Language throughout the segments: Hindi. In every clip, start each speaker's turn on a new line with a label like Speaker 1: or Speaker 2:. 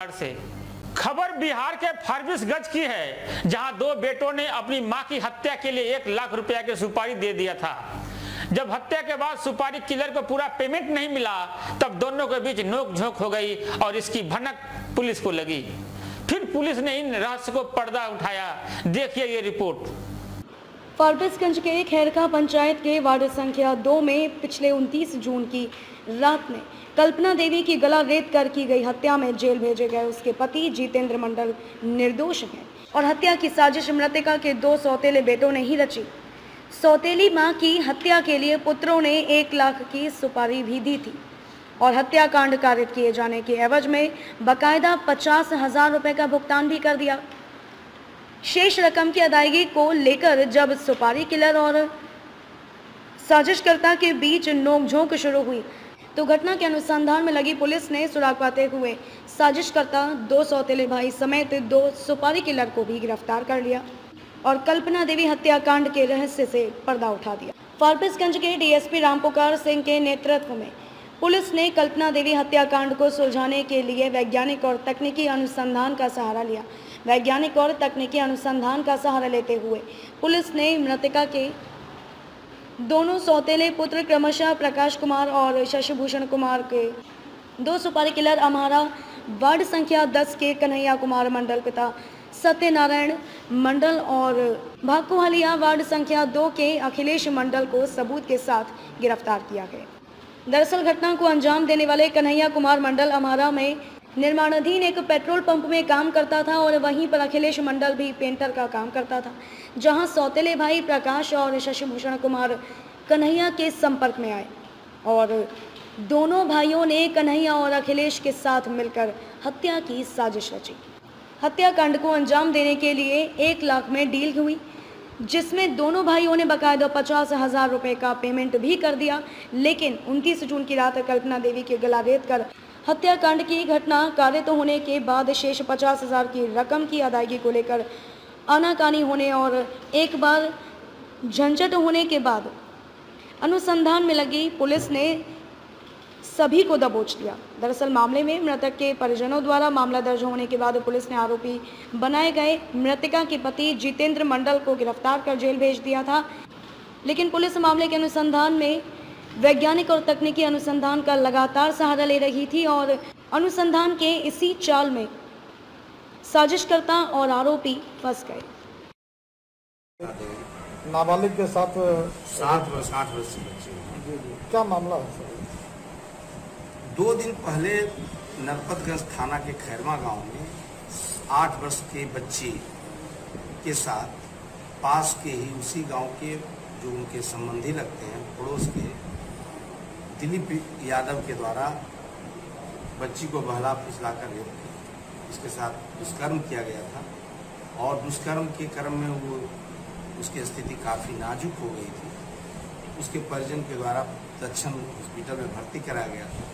Speaker 1: से। खबर बिहार के फारबिसगंज की है, जहाँ दो बेटों ने अपनी माँ की हत्या के लिए एक लाख रुपया की सुपारी दे दिया था। जब हत्या के बाद सुपारी किलर को पूरा पेमेंट नहीं मिला, तब दोनों के बीच नोक झोंक हो गई और इसकी भनक पुलिस को लगी। फिर पुलिस ने इन रहस्य को पर्दा उठाया। देखिए ये रिपोर्ट।
Speaker 2: फारबिसगंज के खैरका पंचायत के वार्ड संख्या दो में पिछले 29 जून की रात में कल्पना देवी की गला रेत कर की गई हत्या में जेल भेजे गए उसके पति जितेंद्र मंडल निर्दोष हैं और हत्या की साजिश मृतिका के दो सौतेले बेटों ने ही रची। सौतेली माँ की हत्या के लिए पुत्रों ने एक लाख की सुपारी भी दी थी और हत्याकांड कारित किए जाने के एवज में बकायदा पचास हज़ार रुपए का भुगतान भी कर दिया। शेष रकम की अदायगी को लेकर जब सुपारी किलर और साजिशकर्ता के बीच नोकझोंक शुरू हुई तो घटना के अनुसंधान में लगी पुलिस ने सुराग पाते हुए साजिशकर्ता दो सौतेले भाई समेत दो सुपारी किलर को भी गिरफ़्तार कर लिया और कल्पना देवी हत्याकांड के रहस्य से पर्दा उठा दिया। फारबिसगंज के डीएसपी रामपुकार सिंह के नेतृत्व में पुलिस ने कल्पना देवी हत्याकांड को सुलझाने के लिए वैज्ञानिक और तकनीकी अनुसंधान का सहारा लिया। वैज्ञानिक और तकनीकी अनुसंधान का सहारा लेते हुए, पुलिस ने मृतिका के दोनों सौतेले पुत्र क्रमशः प्रकाश कुमार और शशिभूषण कुमार के दो सुपारी किलर अमारा, वार्ड संख्या 10 के कन्हैया कुमार मंडल पिता सत्यनारायण मंडल और भाकुहलिया वार्ड संख्या दो के अखिलेश मंडल को सबूत के साथ गिरफ़्तार किया गया। दरअसल घटना को अंजाम देने वाले कन्हैया कुमार मंडल अमारा में निर्माणाधीन एक पेट्रोल पंप में काम करता था और वहीं पर अखिलेश मंडल भी पेंटर का काम करता था, जहाँ सौतेले भाई प्रकाश और शशिभूषण कुमार कन्हैया के संपर्क में आए। और दोनों भाइयों ने कन्हैया और अखिलेश के साथ मिलकर हत्या की साजिश रची। हत्याकांड को अंजाम देने के लिए एक लाख में डील हुई, जिसमें दोनों भाइयों ने बकायदा पचास हज़ार रुपए का पेमेंट भी कर दिया, लेकिन 29 जून की रात कल्पना देवी के गला रेत कर हत्याकांड की घटना कारित होने के बाद शेष पचास हज़ार की रकम की अदायगी को लेकर आनाकानी होने और एक बार झंझट होने के बाद अनुसंधान में लगी पुलिस ने सभी को दबोच लिया। दरअसल मामले में मृतक के परिजनों द्वारा मामला दर्ज होने के बाद पुलिस ने आरोपी बनाए गए मृतिका के पति जितेंद्र मंडल को गिरफ़्तार कर जेल भेज दिया था। लेकिन पुलिस मामले के अनुसंधान में वैज्ञानिक और तकनीकी अनुसंधान का लगातार सहारा ले रही थी और अनुसंधान के इसी चाल में साजिशकर्ता और आरोपी फंस गए।
Speaker 3: नाबालिग के साथ
Speaker 4: सात वर्ष आठ वर्ष की बच्ची।
Speaker 3: क्या मामला है सर?
Speaker 4: दो दिन पहले नरपतगंज थाना के खैरमा गाँव में आठ वर्ष के बच्ची के साथ पास के ही उसी गाँव के जो उनके संबंधी लगते हैं पड़ोस के दिलीप यादव के द्वारा बच्ची को बहला फुसला कर उसके साथ दुष्कर्म किया गया था और दुष्कर्म के क्रम में वो उसकी स्थिति काफ़ी नाजुक हो गई थी। उसके परिजन के द्वारा दक्षिण हॉस्पिटल में भर्ती कराया गया था।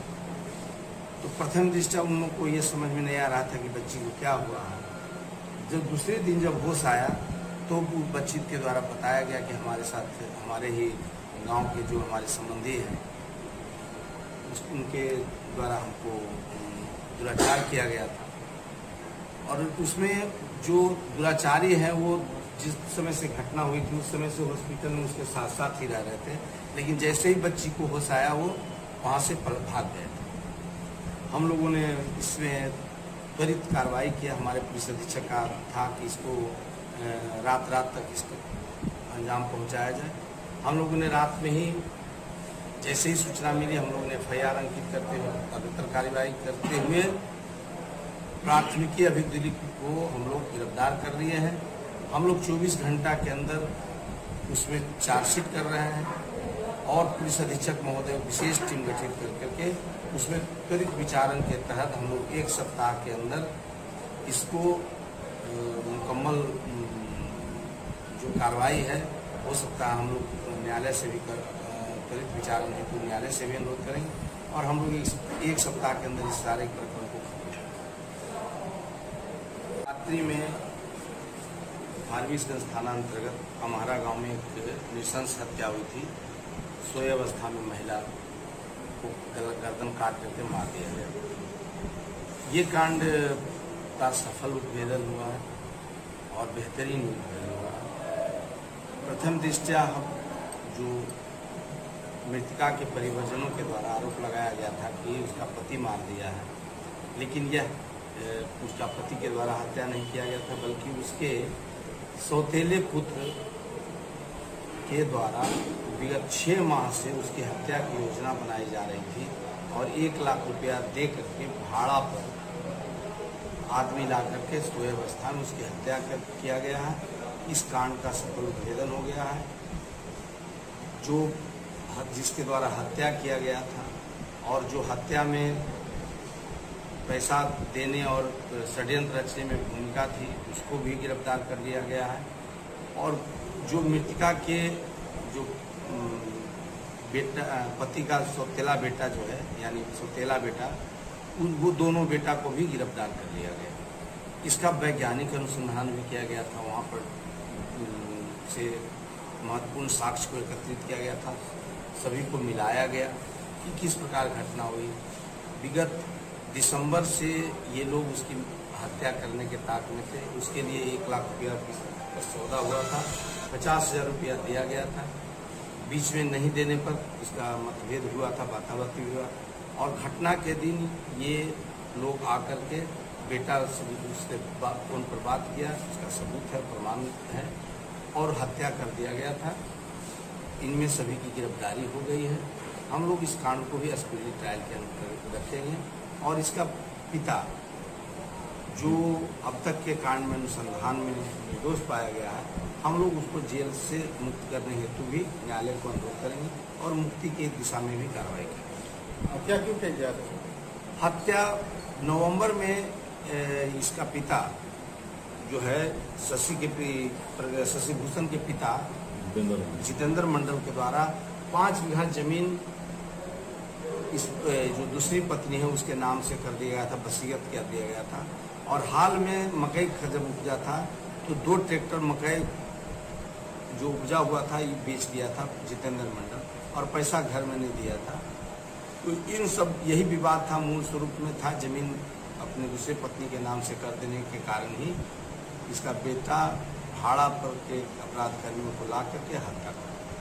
Speaker 4: तो प्रथम दृष्टया उन लोग को ये समझ में नहीं आ रहा था कि बच्ची को क्या हुआ। है जब दूसरे दिन जब होश आया तो बच्ची के द्वारा बताया गया कि हमारे साथ, हमारे ही गाँव के जो हमारे संबंधी हैं उनके द्वारा हमको दुराचार किया गया था। और उसमें जो दुराचारी है, वो जिस समय से घटना हुई थी, उस समय से हॉस्पिटल में उसके साथ साथ ही रह रहे थे। लेकिन जैसे ही बच्ची को होश आया, वो वहाँ से भाग गए थे। हम लोगों ने इसमें त्वरित कार्रवाई किया हमारे पुलिस अधीक्षक का था कि इसको रात रात तक इसको अंजाम पहुँचाया जाए। हम लोगों ने रात में ही जैसे ही सूचना मिली, हम लोगों ने एफआईआर अंकित करते हुए अभितर कार्यवाही करते हुए प्राथमिकी अभियुक्त को हम लोग गिरफ़्तार कर लिए हैं। हम लोग 24 घंटा के अंदर उसमें चार्जशीट कर रहे हैं और पुलिस अधीक्षक महोदय विशेष टीम गठित कर करके उसमें त्वरित विचारण के तहत हम लोग एक सप्ताह के अंदर इसको मुकम्मल जो कार्रवाई है हो सकता है हम लोग न्यायालय से भी कर त्वरित विचारण हेतु न्यायालय से भी अनुरोध करेंगे और हम लोग एक सप्ताह के अंदर इस सारे प्रकरण को रात्रि में फारबिसगंज थाना अंतर्गत अमहरा गाँव में एक नृशंस हत्या हुई थी। सोए अवस्था में महिला को गर्दन काट करके मार दिया गया। ये कांड का सफल उद्भेदन हुआ है और बेहतरीन उद्भेदन हुआ। है प्रथम दृष्टया हम जो मृतिका के परिवर्जनों के द्वारा आरोप लगाया गया था कि उसका पति मार दिया है। लेकिन यह उसका पति के द्वारा हत्या नहीं किया गया था, बल्कि उसके सौतेले पुत्र के द्वारा विगत छः माह से उसकी हत्या की योजना बनाई जा रही थी और एक लाख रुपया दे करके भाड़ा पर आदमी ला करके सोए अवस्था में उसकी हत्या कर, किया गया है। इस कांड का सफल उद्भेदन हो गया है। जो जिसके द्वारा हत्या किया गया था और जो हत्या में पैसा देने और षड्यंत्र रचने में भूमिका थी, उसको भी गिरफ़्तार कर लिया गया है। और जो मृतिका के जो बेटा, पति का सौतेला बेटा जो है, यानी सौतेला बेटा, उन, वो दोनों बेटा को भी गिरफ़्तार कर लिया गया। इसका वैज्ञानिक अनुसंधान भी किया गया था, वहाँ पर से महत्वपूर्ण साक्ष्य को एकत्रित किया गया था। सभी को मिलाया गया कि किस प्रकार घटना हुई। विगत दिसंबर से ये लोग उसकी हत्या करने के ताक में थे। उसके लिए एक लाख रुपया का सौदा हुआ था। पचास हज़ार रुपया दिया गया था। बीच में नहीं देने पर इसका मतभेद हुआ था बाताबाती हुआ। और घटना के दिन ये लोग आकर के बेटा उससे फ़ोन पर बात किया। उसका सबूत है प्रमाण है और हत्या कर दिया गया था। इनमें सभी की गिरफ्तारी हो गई है। हम लोग इस कांड को भी स्पीडी ट्रायल के अंतर्गत रखेंगे। और इसका पिता जो अब तक के कांड में अनुसंधान में निर्दोष पाया गया है हम लोग उसको जेल से मुक्त करने हेतु भी न्यायालय को अनुरोध करेंगे और मुक्ति की दिशा में भी कार्रवाई करेंगे।
Speaker 3: हत्या क्यों कही जा रही है?
Speaker 4: हत्या नवंबर में इसका पिता जो है शशि के शशि भूषण के पिता जितेंद्र मंडल। के द्वारा पाँच बीघा ज़मीन इस जो दूसरी पत्नी है, उसके नाम से कर दिया गया था वसीयत कर दिया गया था। और हाल में मकई जब उपजा था तो दो ट्रैक्टर मकई जो उपजा हुआ था, ये बेच दिया था जितेंद्र मंडल, और पैसा घर में नहीं दिया था। तो इन सब, यही विवाद था, मूल स्वरूप में था, ज़मीन अपने दूसरे पत्नी के नाम से कर देने के कारण ही इसका बेटा भाड़ा पर के अपराध कर्मियों को ला करके हत्या कर